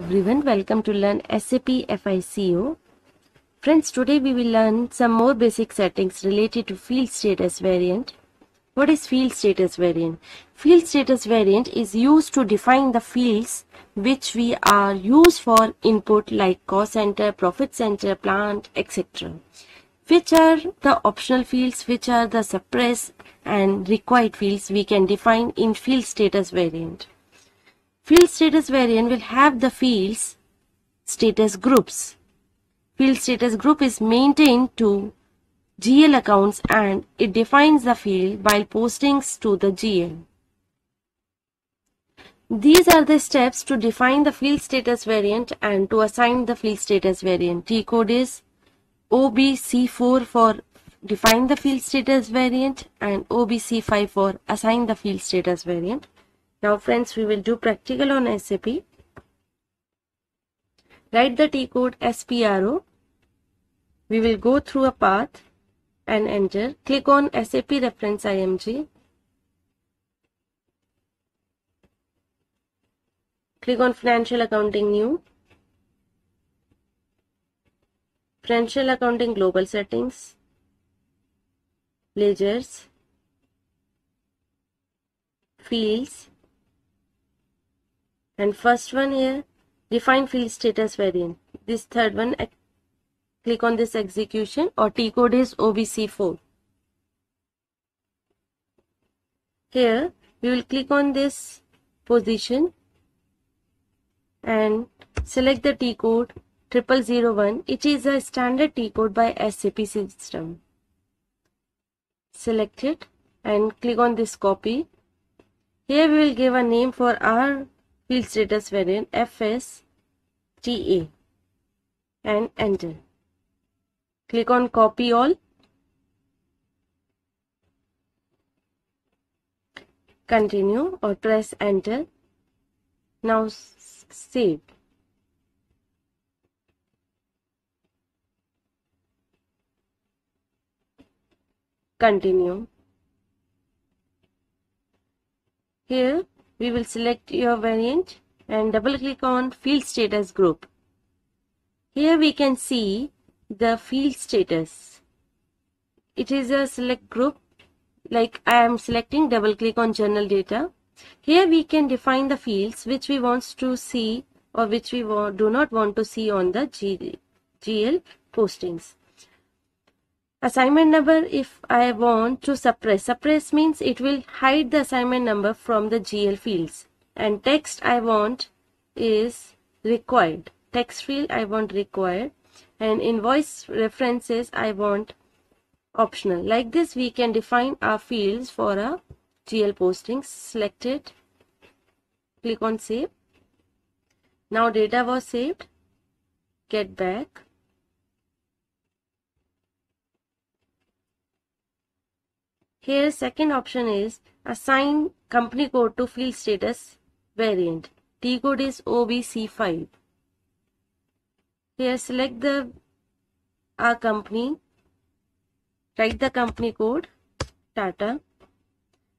everyone. Welcome to learn SAP FICO friends today we will learn some more basic settings related to field status variant. What is field status variant? Field status variant is used to define the fields which we are used for input like cost center profit center plant etc which are the optional fields which are the suppress and required fields we can define in field status variant Field status variant will have the fields status groups. Field status group is maintained to GL accounts and it defines the field while postings to the GL. These are the steps to define the field status variant and to assign the field status variant. T code is OBC4 for define the field status variant and OBC5 for assign the field status variant. Now friends, we will do practical on SAP. Write the T code SPRO. We will go through a path and enter. Click on SAP reference IMG. Click on financial accounting new. Financial accounting global settings. Ledgers. Fields and first one here define field status variant. This third one click on this execution or T code is OBC4 here we will click on this position and select the T code triple zero one. It is a standard T code by SAP system. Select it and click on this copy. Here we will give a name for our field status variant FSTA and enter. Click on copy all. Continue or press enter. Now save. Continue. Here we will select your variant and double click on field status group. Here we can see the field status. It is a select group like I am selecting double click on general data. Here we can define the fields which we want to see or which we do not want to see on the GL postings. Assignment number if I want to suppress. Suppress means it will hide the assignment number from the GL fields. And text I want is required. Text field I want required. And invoice references I want optional. Like this we can define our fields for a GL postings. Select it. Click on save. Now data was saved. Get back Here second option is assign company code to field status variant. T code is OBC5. Here select the our company, write the company code Tata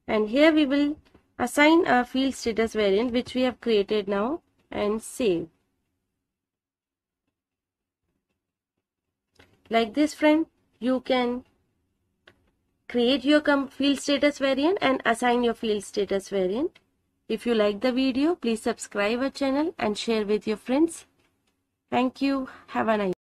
and here we will assign our field status variant which we have created now and save. Like this friend, you can create your field status variant and assign your field status variant. If you like the video, please subscribe our channel and share with your friends. Thank you. Have a nice